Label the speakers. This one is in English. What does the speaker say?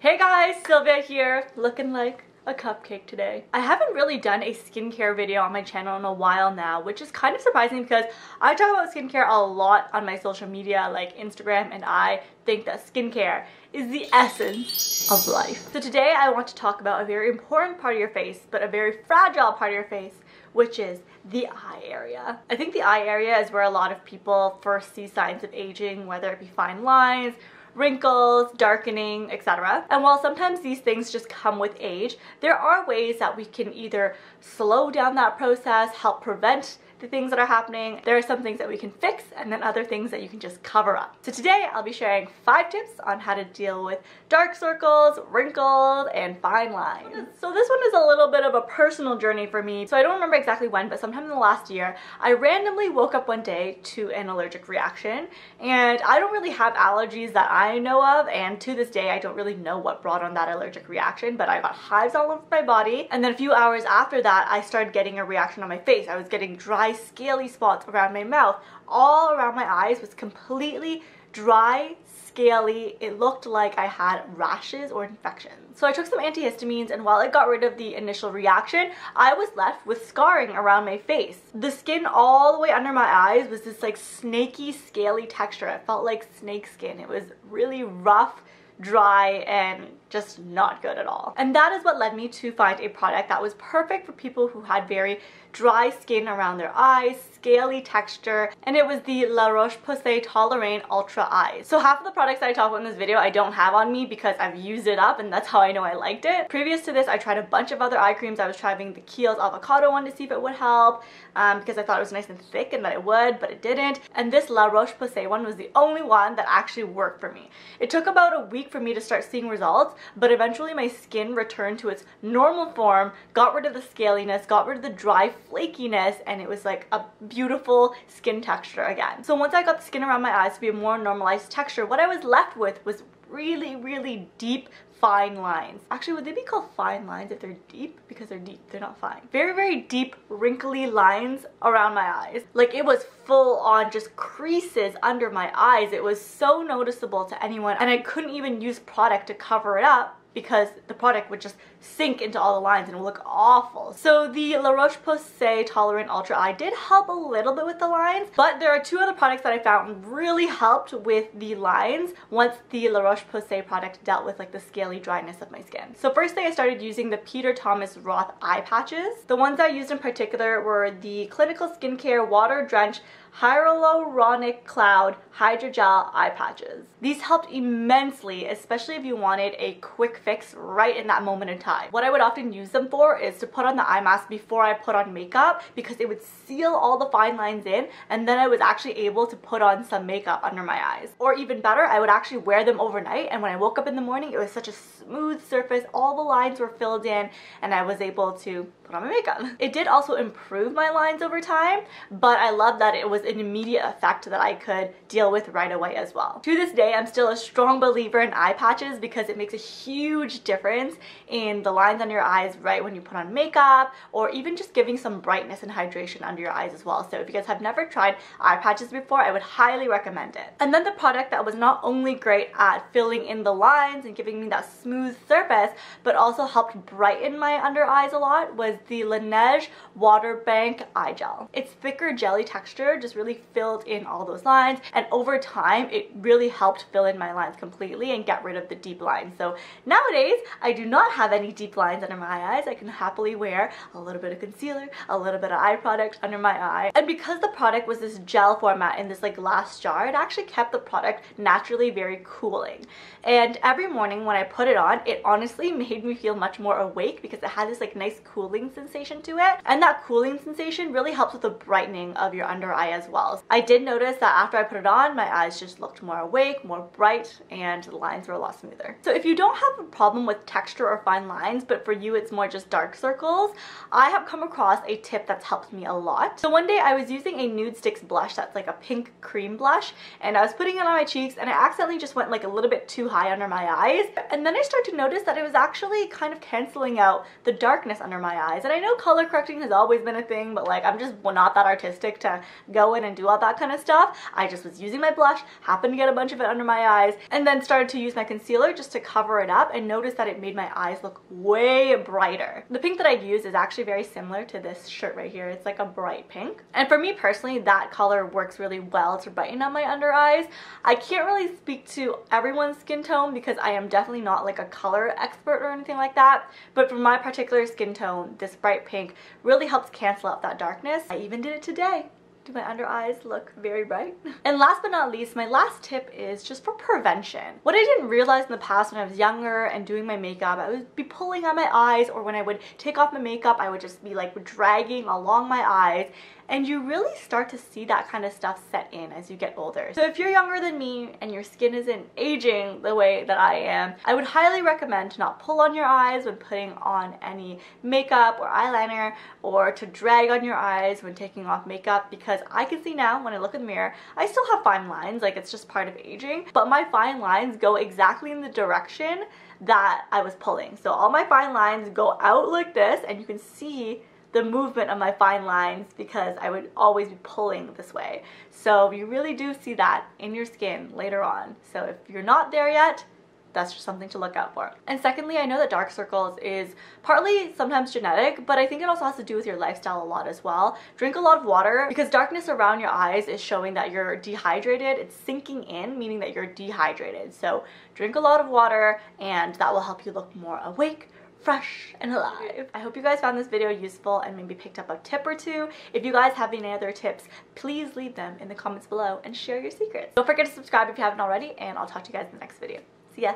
Speaker 1: Hey guys, Sylvia here, looking like a cupcake today. I haven't really done a skincare video on my channel in a while now, which is kind of surprising because I talk about skincare a lot on my social media like Instagram and I think that skincare is the essence of life. So today I want to talk about a very important part of your face, but a very fragile part of your face, which is the eye area. I think the eye area is where a lot of people first see signs of aging, whether it be fine lines, wrinkles, darkening, etc. And while sometimes these things just come with age, there are ways that we can either slow down that process, help prevent the things that are happening. There are some things that we can fix and then other things that you can just cover up. So today I'll be sharing five tips on how to deal with dark circles, wrinkles, and fine lines. So this one is a little bit of a personal journey for me. So I don't remember exactly when, but sometime in the last year, I randomly woke up one day to an allergic reaction. And I don't really have allergies that I know of. And to this day, I don't really know what brought on that allergic reaction, but I got hives all over my body. And then a few hours after that, I started getting a reaction on my face. I was getting dry scaly spots around my mouth. All around my eyes was completely dry, scaly. It looked like I had rashes or infections. So I took some antihistamines and while it got rid of the initial reaction, I was left with scarring around my face. The skin all the way under my eyes was this like snaky, scaly texture. It felt like snake skin. It was really rough, dry, and just not good at all. And that is what led me to find a product that was perfect for people who had very dry skin around their eyes, scaly texture, and it was the La Roche-Posay Toleriane Ultra Eyes. So half of the products that I talk about in this video I don't have on me because I've used it up and that's how I know I liked it. Previous to this, I tried a bunch of other eye creams. I was trying the Kiehl's Avocado one to see if it would help um, because I thought it was nice and thick and that it would, but it didn't. And this La Roche-Posay one was the only one that actually worked for me. It took about a week for me to start seeing results, but eventually my skin returned to its normal form, got rid of the scaliness, got rid of the dry flakiness, and it was like a beautiful skin texture again. So once I got the skin around my eyes to be a more normalized texture, what I was left with was really, really deep fine lines. Actually, would they be called fine lines if they're deep? Because they're deep, they're not fine. Very, very deep, wrinkly lines around my eyes. Like it was full on just creases under my eyes. It was so noticeable to anyone and I couldn't even use product to cover it up because the product would just sink into all the lines and look awful. So the La Roche-Posay Toleriane Ultra Eye did help a little bit with the lines, but there are two other products that I found really helped with the lines once the La Roche-Posay product dealt with like the scaly dryness of my skin. So first thing I started using the Peter Thomas Roth eye patches. The ones I used in particular were the Clinical Skincare Water Drench Hyaluronic Cloud Hydrogel Eye Patches. These helped immensely, especially if you wanted a quick fix right in that moment in time. What I would often use them for is to put on the eye mask before I put on makeup because it would seal all the fine lines in and then I was actually able to put on some makeup under my eyes. Or even better, I would actually wear them overnight and when I woke up in the morning, it was such a smooth surface, all the lines were filled in and I was able to put on my makeup. It did also improve my lines over time, but I love that it was an immediate effect that I could deal with right away as well. To this day, I'm still a strong believer in eye patches because it makes a huge difference in the lines on your eyes right when you put on makeup or even just giving some brightness and hydration under your eyes as well. So if you guys have never tried eye patches before, I would highly recommend it. And then the product that was not only great at filling in the lines and giving me that smooth surface, but also helped brighten my under eyes a lot was the Laneige Water Bank Eye Gel. Its thicker jelly texture just really filled in all those lines and over time it really helped fill in my lines completely and get rid of the deep lines. So nowadays I do not have any deep lines under my eyes. I can happily wear a little bit of concealer, a little bit of eye product under my eye. And because the product was this gel format in this like glass jar, it actually kept the product naturally very cooling. And every morning when I put it on, it honestly made me feel much more awake because it had this like nice cooling sensation to it. And that cooling sensation really helps with the brightening of your under eye as well. I did notice that after I put it on, my eyes just looked more awake, more bright, and the lines were a lot smoother. So if you don't have a problem with texture or fine lines, but for you it's more just dark circles, I have come across a tip that's helped me a lot. So one day I was using a Nudestix blush that's like a pink cream blush, and I was putting it on my cheeks, and I accidentally just went like a little bit too high under my eyes. And then I started to notice that it was actually kind of canceling out the darkness under my eyes. And I know color correcting has always been a thing, but like I'm just not that artistic to go in and do all that kind of stuff. I just was using my blush, happened to get a bunch of it under my eyes, and then started to use my concealer just to cover it up and notice that it made my eyes look way brighter. The pink that I use is actually very similar to this shirt right here. It's like a bright pink. And for me personally, that color works really well to brighten up my under eyes. I can't really speak to everyone's skin tone because I am definitely not like a color expert or anything like that. But for my particular skin tone, this bright pink really helps cancel out that darkness. I even did it today do my under eyes look very bright? And last but not least, my last tip is just for prevention. What I didn't realize in the past when I was younger and doing my makeup, I would be pulling on my eyes or when I would take off my makeup, I would just be like dragging along my eyes and you really start to see that kind of stuff set in as you get older. So if you're younger than me and your skin isn't aging the way that I am, I would highly recommend to not pull on your eyes when putting on any makeup or eyeliner or to drag on your eyes when taking off makeup because I can see now when I look in the mirror, I still have fine lines, like it's just part of aging, but my fine lines go exactly in the direction that I was pulling. So all my fine lines go out like this and you can see the movement of my fine lines because I would always be pulling this way. So you really do see that in your skin later on. So if you're not there yet, that's just something to look out for. And secondly, I know that dark circles is partly sometimes genetic, but I think it also has to do with your lifestyle a lot as well. Drink a lot of water because darkness around your eyes is showing that you're dehydrated. It's sinking in, meaning that you're dehydrated. So drink a lot of water and that will help you look more awake, fresh and alive. I hope you guys found this video useful and maybe picked up a tip or two. If you guys have any other tips, please leave them in the comments below and share your secrets. Don't forget to subscribe if you haven't already and I'll talk to you guys in the next video. See ya!